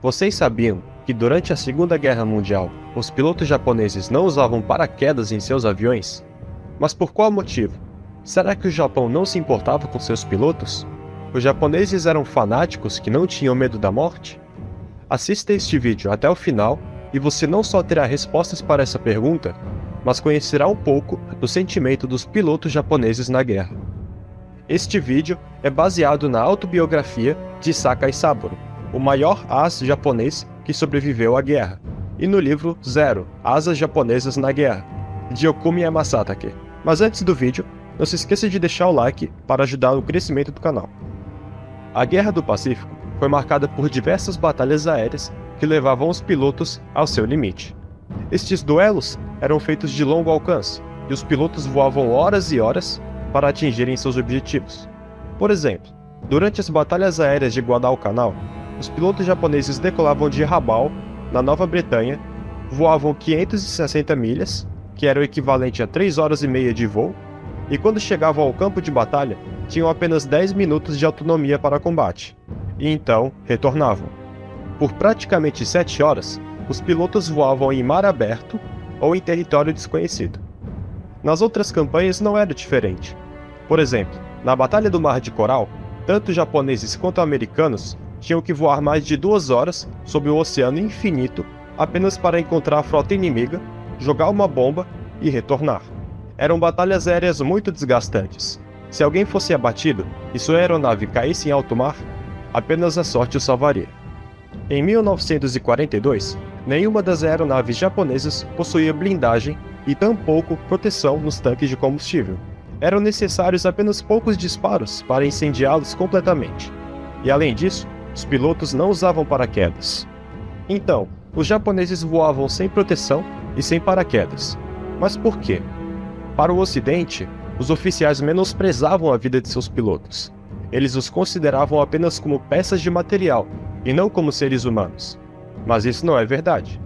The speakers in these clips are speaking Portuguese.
Vocês sabiam que durante a Segunda Guerra Mundial os pilotos japoneses não usavam paraquedas em seus aviões? Mas por qual motivo? Será que o Japão não se importava com seus pilotos? Os japoneses eram fanáticos que não tinham medo da morte? Assista este vídeo até o final e você não só terá respostas para essa pergunta, mas conhecerá um pouco do sentimento dos pilotos japoneses na guerra. Este vídeo é baseado na autobiografia de Sakai Saburo, o maior as japonês que sobreviveu à guerra, e no livro Zero, Asas Japonesas na Guerra, de Okumi Yamasatake. Mas antes do vídeo, não se esqueça de deixar o like para ajudar no crescimento do canal. A Guerra do Pacífico foi marcada por diversas batalhas aéreas que levavam os pilotos ao seu limite. Estes duelos eram feitos de longo alcance e os pilotos voavam horas e horas para atingirem seus objetivos. Por exemplo, durante as batalhas aéreas de Guadalcanal, os pilotos japoneses decolavam de Rabaul, na Nova Bretanha, voavam 560 milhas, que era o equivalente a 3 horas e meia de voo, e quando chegavam ao campo de batalha, tinham apenas 10 minutos de autonomia para combate, e então retornavam. Por praticamente 7 horas, os pilotos voavam em mar aberto ou em território desconhecido. Nas outras campanhas não era diferente. Por exemplo, na Batalha do Mar de Coral, tanto japoneses quanto americanos tinham que voar mais de duas horas sobre o oceano infinito apenas para encontrar a frota inimiga, jogar uma bomba e retornar. Eram batalhas aéreas muito desgastantes. Se alguém fosse abatido e sua aeronave caísse em alto mar, apenas a sorte o salvaria. Em 1942, nenhuma das aeronaves japonesas possuía blindagem e tampouco proteção nos tanques de combustível. Eram necessários apenas poucos disparos para incendiá-los completamente. E além disso, os pilotos não usavam paraquedas. Então, os japoneses voavam sem proteção e sem paraquedas. Mas por quê? Para o Ocidente, os oficiais menosprezavam a vida de seus pilotos. Eles os consideravam apenas como peças de material e não como seres humanos. Mas isso não é verdade.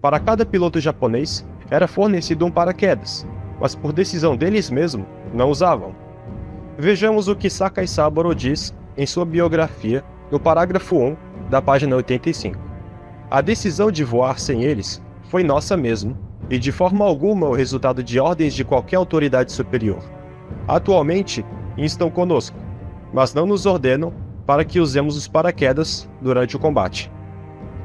Para cada piloto japonês era fornecido um paraquedas, mas por decisão deles mesmos, não usavam. Vejamos o que Sakai Saburo diz em sua biografia no parágrafo 1 da página 85. A decisão de voar sem eles foi nossa mesmo, e de forma alguma o resultado de ordens de qualquer autoridade superior. Atualmente estão conosco, mas não nos ordenam para que usemos os paraquedas durante o combate.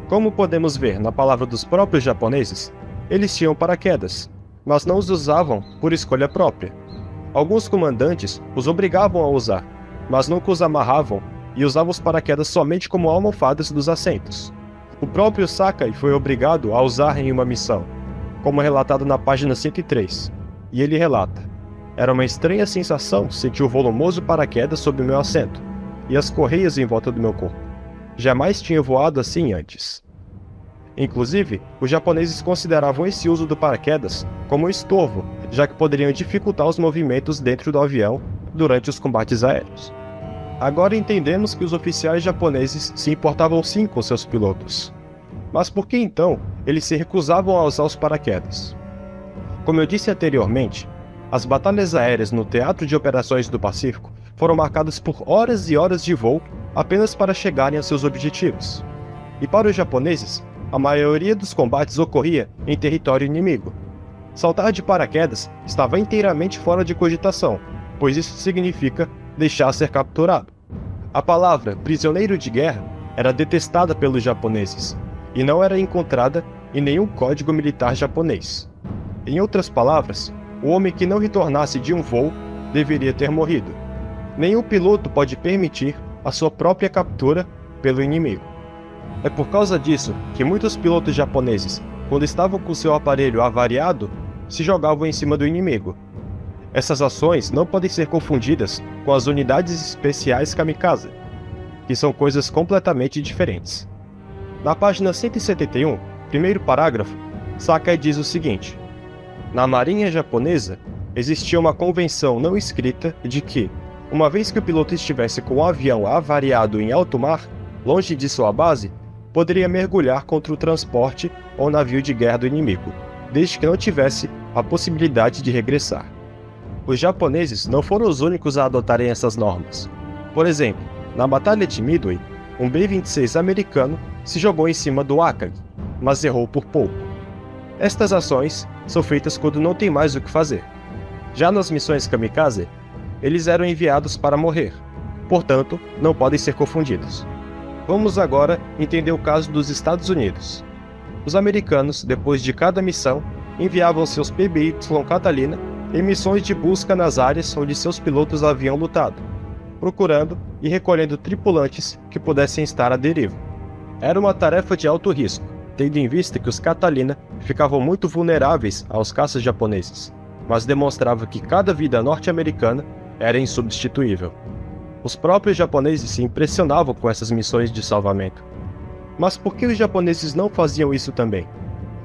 Como podemos ver na palavra dos próprios japoneses, eles tinham paraquedas, mas não os usavam por escolha própria. Alguns comandantes os obrigavam a usar, mas nunca os amarravam e usavam os paraquedas somente como almofadas dos assentos. O próprio Sakai foi obrigado a usar em uma missão, como relatado na página 103, e ele relata: Era uma estranha sensação sentir o volumoso paraquedas sob meu assento e as correias em volta do meu corpo. Jamais tinha voado assim antes. Inclusive, os japoneses consideravam esse uso do paraquedas como um estorvo, já que poderiam dificultar os movimentos dentro do avião durante os combates aéreos. Agora entendemos que os oficiais japoneses se importavam sim com seus pilotos. Mas por que então eles se recusavam a usar os paraquedas? Como eu disse anteriormente, as batalhas aéreas no Teatro de Operações do Pacífico foram marcadas por horas e horas de voo apenas para chegarem a seus objetivos. E para os japoneses, a maioria dos combates ocorria em território inimigo. Saltar de paraquedas estava inteiramente fora de cogitação, pois isso significa deixar ser capturado. A palavra prisioneiro de guerra era detestada pelos japoneses e não era encontrada em nenhum código militar japonês. Em outras palavras, o homem que não retornasse de um voo deveria ter morrido. Nenhum piloto pode permitir a sua própria captura pelo inimigo. É por causa disso que muitos pilotos japoneses, quando estavam com seu aparelho avariado, se jogavam em cima do inimigo, essas ações não podem ser confundidas com as unidades especiais kamikaze, que são coisas completamente diferentes. Na página 171, primeiro parágrafo, Sakai diz o seguinte: Na marinha japonesa existia uma convenção não escrita de que, uma vez que o piloto estivesse com o avião avariado em alto mar, longe de sua base, poderia mergulhar contra o transporte ou navio de guerra do inimigo, desde que não tivesse a possibilidade de regressar os japoneses não foram os únicos a adotarem essas normas. Por exemplo, na Batalha de Midway, um B-26 americano se jogou em cima do Akagi, mas errou por pouco. Estas ações são feitas quando não tem mais o que fazer. Já nas missões kamikaze, eles eram enviados para morrer, portanto, não podem ser confundidos. Vamos agora entender o caso dos Estados Unidos. Os americanos, depois de cada missão, enviavam seus PBY Catalina em missões de busca nas áreas onde seus pilotos haviam lutado, procurando e recolhendo tripulantes que pudessem estar à deriva. Era uma tarefa de alto risco, tendo em vista que os Catalina ficavam muito vulneráveis aos caças japoneses, mas demonstrava que cada vida norte-americana era insubstituível. Os próprios japoneses se impressionavam com essas missões de salvamento. Mas por que os japoneses não faziam isso também?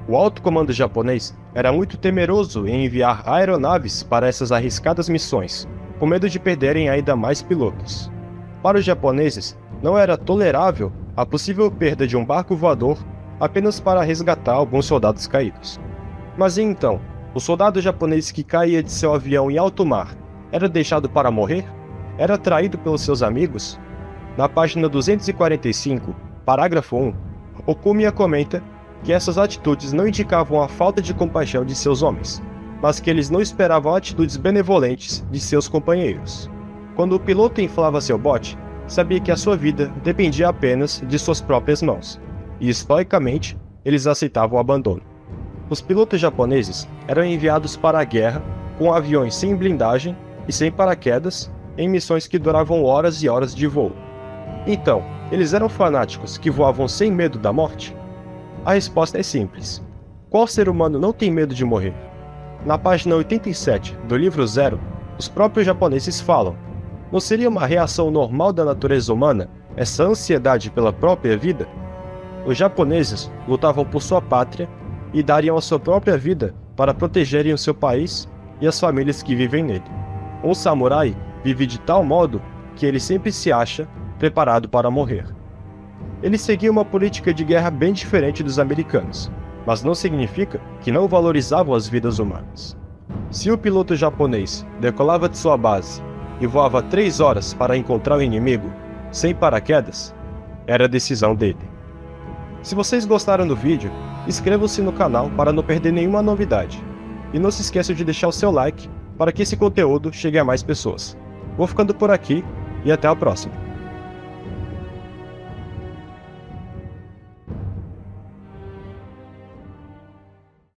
O alto comando japonês era muito temeroso em enviar aeronaves para essas arriscadas missões, com medo de perderem ainda mais pilotos. Para os japoneses, não era tolerável a possível perda de um barco voador apenas para resgatar alguns soldados caídos. Mas e então, o soldado japonês que caía de seu avião em alto mar era deixado para morrer? Era traído pelos seus amigos? Na página 245, parágrafo 1, Okumiya comenta que essas atitudes não indicavam a falta de compaixão de seus homens, mas que eles não esperavam atitudes benevolentes de seus companheiros. Quando o piloto inflava seu bote, sabia que a sua vida dependia apenas de suas próprias mãos, e estoicamente eles aceitavam o abandono. Os pilotos japoneses eram enviados para a guerra com aviões sem blindagem e sem paraquedas em missões que duravam horas e horas de voo. Então, eles eram fanáticos que voavam sem medo da morte? A resposta é simples. Qual ser humano não tem medo de morrer? Na página 87 do livro Zero, os próprios japoneses falam: Não seria uma reação normal da natureza humana essa ansiedade pela própria vida? Os japoneses lutavam por sua pátria e dariam a sua própria vida para protegerem o seu país e as famílias que vivem nele. Um samurai vive de tal modo que ele sempre se acha preparado para morrer. Ele seguia uma política de guerra bem diferente dos americanos, mas não significa que não valorizavam as vidas humanas. Se o piloto japonês decolava de sua base e voava três horas para encontrar o inimigo, sem paraquedas, era decisão dele. Se vocês gostaram do vídeo, inscrevam-se no canal para não perder nenhuma novidade. E não se esqueçam de deixar o seu like para que esse conteúdo chegue a mais pessoas. Vou ficando por aqui e até a próxima.